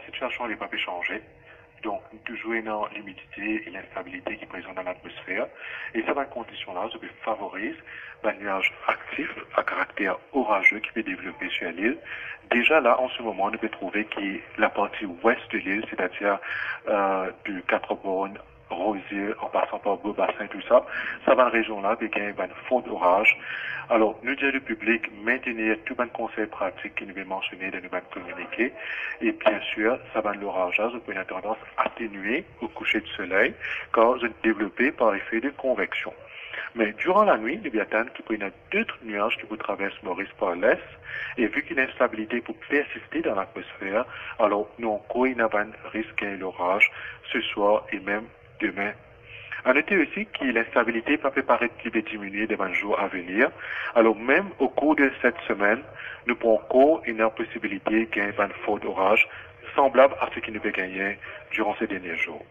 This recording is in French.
la situation n'est pas pu changer. Donc, toujours dans l'humidité et l'instabilité qui présente dans l'atmosphère. Et ça, dans ces conditions-là, ça peut favoriser un nuage actif à caractère orageux qui peut développer sur l'île. Déjà là, en ce moment, on peut trouver que la partie ouest de l'île, c'est-à-dire euh, du Quatre-Bornes Rosier, en passant par Beau Bassin, tout ça, ça va la région-là, il y a une faute d'orage. Alors, nous dire du public, maintenir tout le conseil pratique qui nous est mentionné de nous communiquer. Et bien sûr, ça va l'orage, ça peut une tendance atténuée au coucher du soleil, car c'est développé par effet de convection. Mais durant la nuit, il y a y avoir d'autres nuages qui vous traversent Maurice par l'est. Et vu qu'une instabilité peut persister dans l'atmosphère, alors nous, y a un risque l'orage ce soir et même demain. À noter aussi que l'instabilité peut va diminuer dans les jours à venir. Alors même au cours de cette semaine, nous pouvons encore une possibilité qu'il y ait fort orage semblable à ce qui nous a gagné durant ces derniers jours.